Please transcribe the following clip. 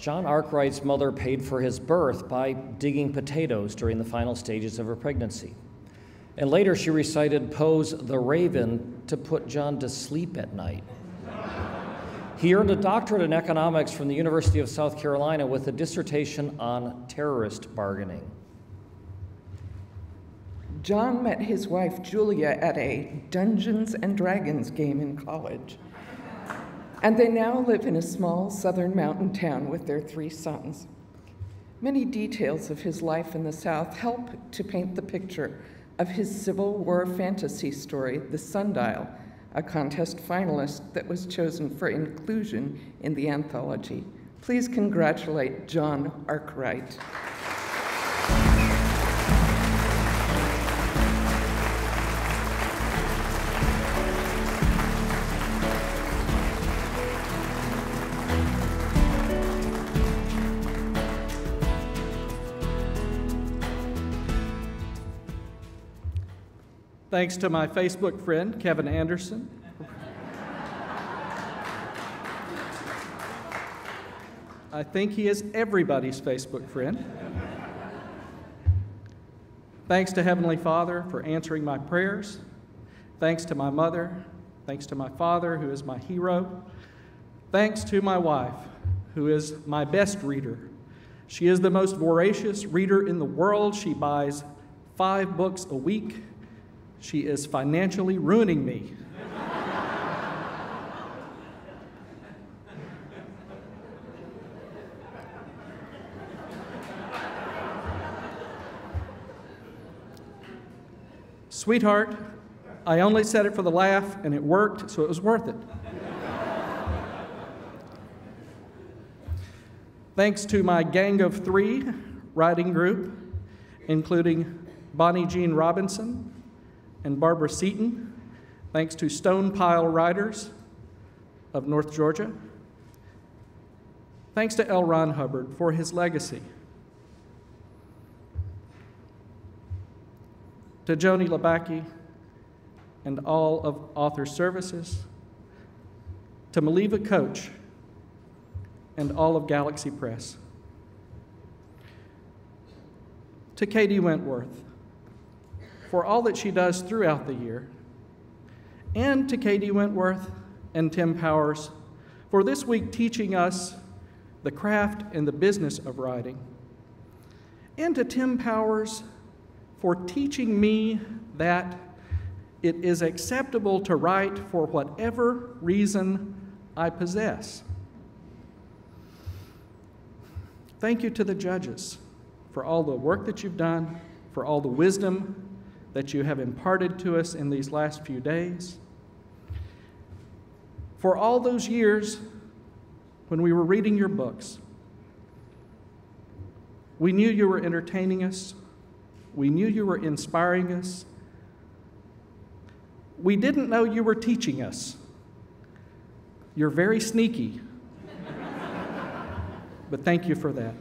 John Arkwright's mother paid for his birth by digging potatoes during the final stages of her pregnancy. And later she recited Poe's The Raven to put John to sleep at night. He earned a doctorate in economics from the University of South Carolina with a dissertation on terrorist bargaining. John met his wife Julia at a Dungeons and Dragons game in college. And they now live in a small southern mountain town with their three sons. Many details of his life in the South help to paint the picture of his Civil War fantasy story, The Sundial, a contest finalist that was chosen for inclusion in the anthology. Please congratulate John Arkwright. Thanks to my Facebook friend, Kevin Anderson. I think he is everybody's Facebook friend. Thanks to Heavenly Father for answering my prayers. Thanks to my mother. Thanks to my father, who is my hero. Thanks to my wife, who is my best reader. She is the most voracious reader in the world. She buys five books a week she is financially ruining me. Sweetheart, I only said it for the laugh and it worked, so it was worth it. Thanks to my gang of three writing group, including Bonnie Jean Robinson, and Barbara Seaton, thanks to Stone Pile Writers of North Georgia. Thanks to L. Ron Hubbard for his legacy. To Joni Labaqui and all of Author Services. To Maliva Coach and all of Galaxy Press. To K.D. Wentworth for all that she does throughout the year, and to K.D. Wentworth and Tim Powers for this week teaching us the craft and the business of writing, and to Tim Powers for teaching me that it is acceptable to write for whatever reason I possess. Thank you to the judges for all the work that you've done, for all the wisdom that you have imparted to us in these last few days. For all those years when we were reading your books, we knew you were entertaining us, we knew you were inspiring us. We didn't know you were teaching us. You're very sneaky. but thank you for that.